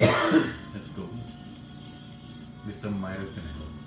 Let's go. Mr. Myers gonna help.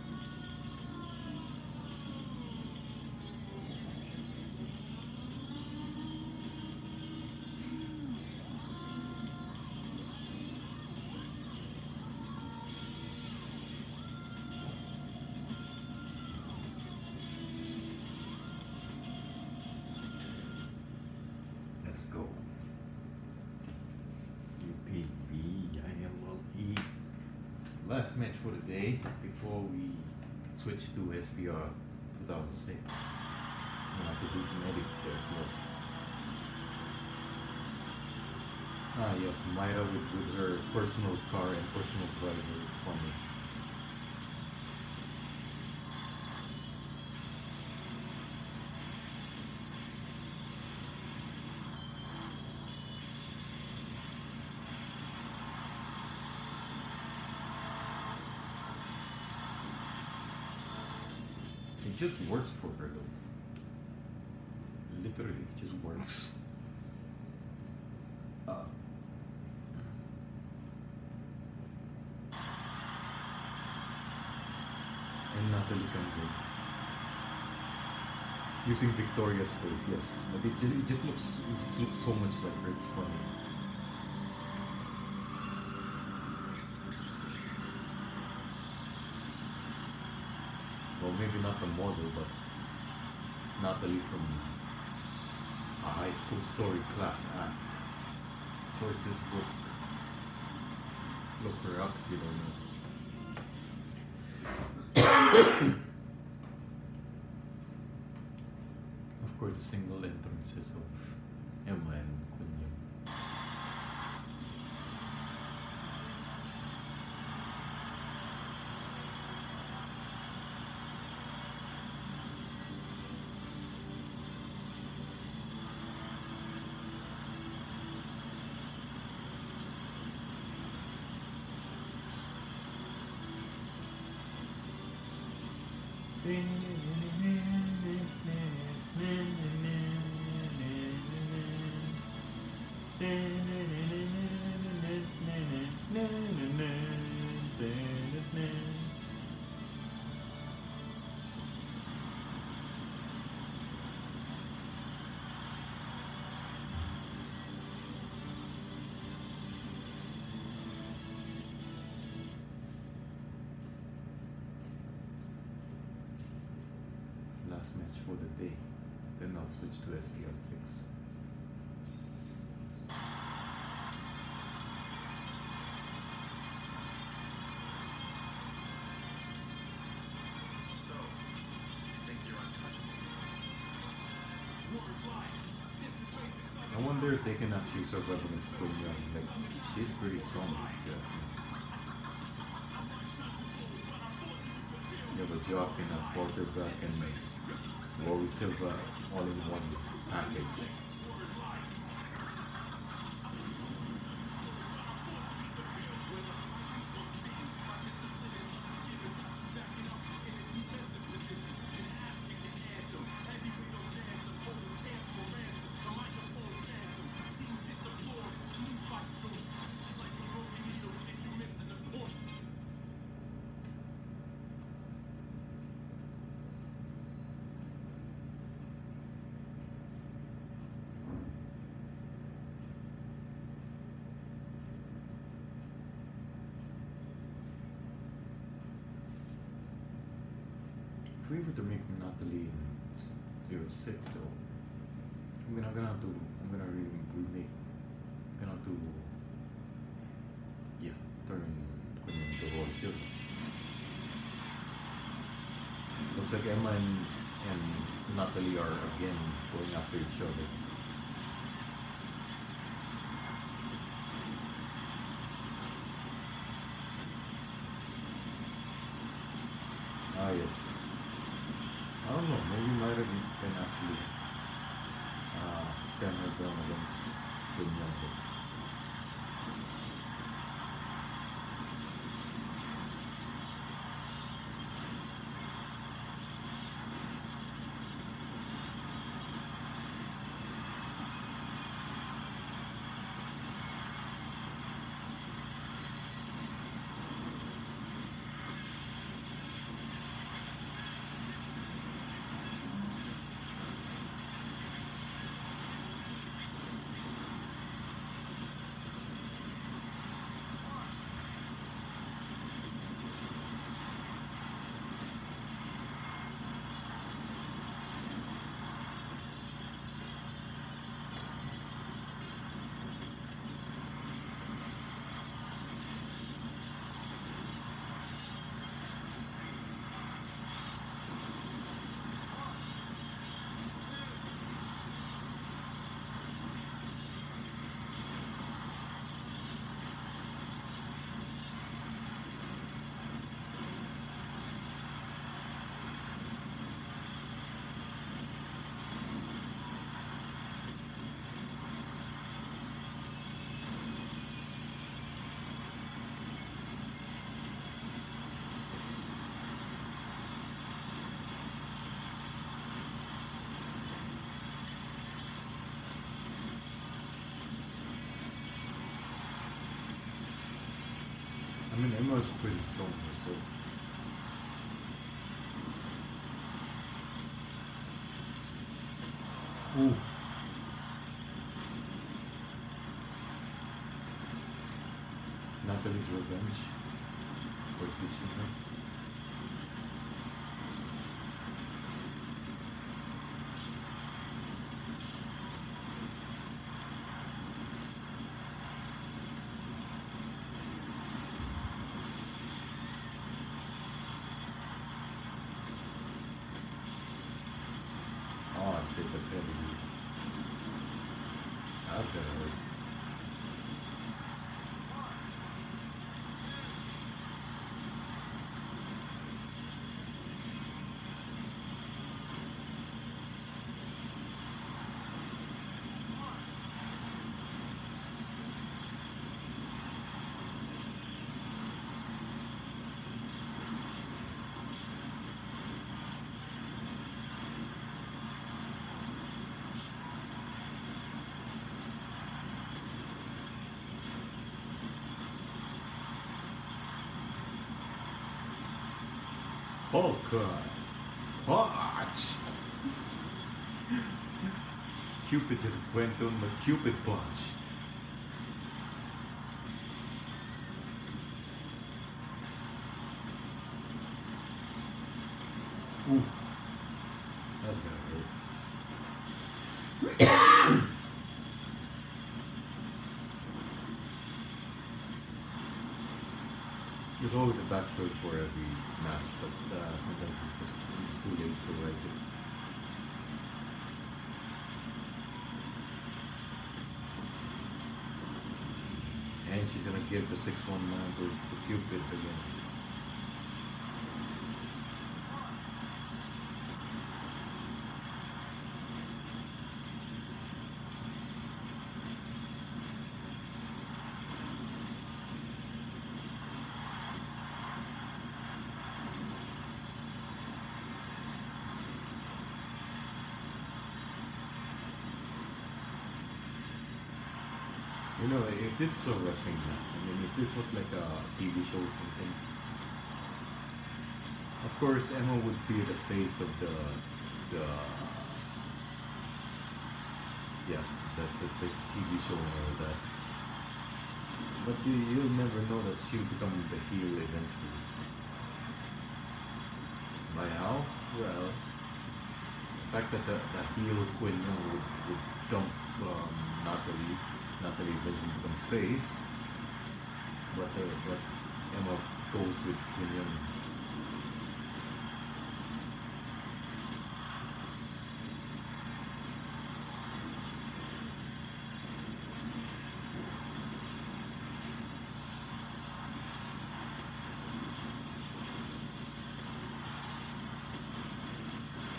Last match for the day before we switch to SvR 2006. I'm gonna have to do some edits there, Flo. Ah, yes, Myra with, with her personal car and personal driver. Just works for her though. Literally, it just works. Uh. And Natalie comes in. Using Victoria's face, yes. But it just it just looks it just looks so much like her, it's funny. Well maybe not the model, but Natalie from a high school story class act. Choices book. Look her up if you don't know. of course, the single entrances of Emma and Kunyam. Last match for the day. Then I'll switch to SvR 6. So, think you're untouchable? I wonder if they can actually survive against Kunyam. Like, she's pretty strong. if you ask me. You have a jock and a quarterback and Rory Silva all in one package. Were to make Natalie in zero six though, I mean I'm gonna to I'm gonna re remake gonna have to yeah, turn into Roy Silva. Looks like Emma and, and Natalie are again going after each other. Emma's pretty strong herself. Oof. Natalie's revenge for Oh god. Punch! Cupid just went on the Cupid punch. There's always a backstory for every match, but uh, sometimes it's just it's too late to write it. And she's gonna give the 6 1 man to, to Cupid again. Know, if this was a wrestling match, I mean, if this was like a TV show or something, of course Emma would be the face of the, the, yeah, the, the, the TV show and all that. But you, you'll never know that she'll become the heel eventually. By how? Well, the fact that the, the heel Quinn would, would dump um, Natalie, Natalie eventually becomes face, but, uh, but Emma goes with Young.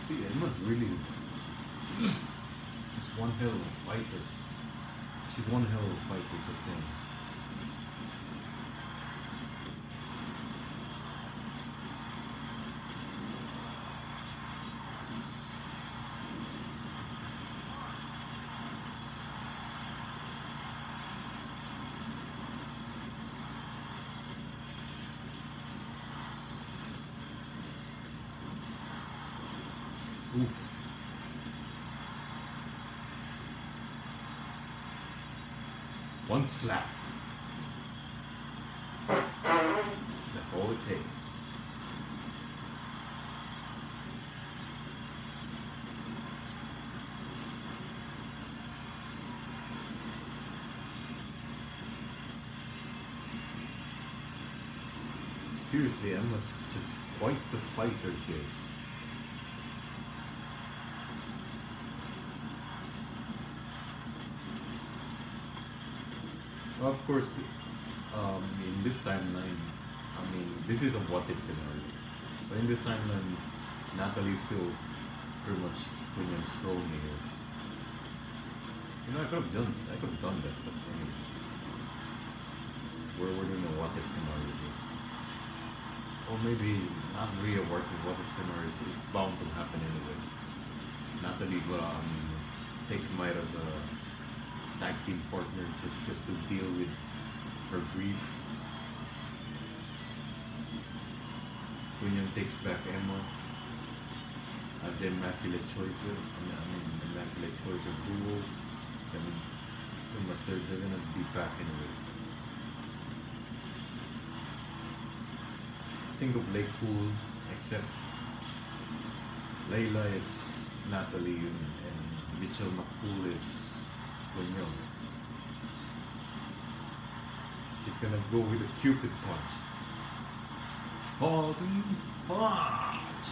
See, Emma's really just one hell of a fighter. She's one hell of a fighter, just saying. Oof. One slap. That's all it takes. Seriously, Emma's just quite the fighter she. Of course, um, in this timeline, I mean, this is a what if scenario. But in this timeline, Natalie's still pretty much William's throne here. You know, I could have done, I could have done that, but anyway. We're, we're doing a what if scenario here. Or maybe not really a what if scenario, it's, bound to happen anyway. Natalie um, takes Myra as a tag team partner just, just to deal with her grief. Young takes back Emma as the Immaculate Choice. I mean, Immaculate Choice of duo. I mean, they must they're, they're gonna be back in a way. Think of LayCool, except Layla is Natalie and, and Michelle McCool is She's gonna go with a Cupid punch. Holy punch!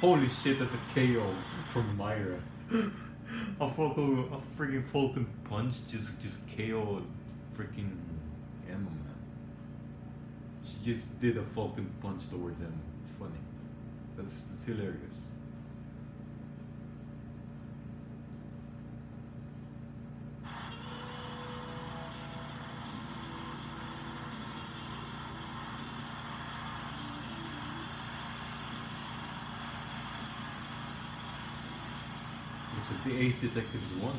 Holy shit, that's a KO from Myra. a fucking, a freaking Falcon punch just just KO'd freaking Emma, man. She just did a Falcon punch towards Emma. It's funny. That's, that's hilarious. Like the Ace Detectives won.